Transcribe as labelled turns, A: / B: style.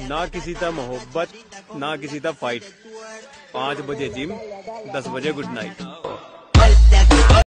A: ना किसी था मोहब्बत, ना किसी था फाइट पाँच बजे जिम, दस बजे गुड नाइट।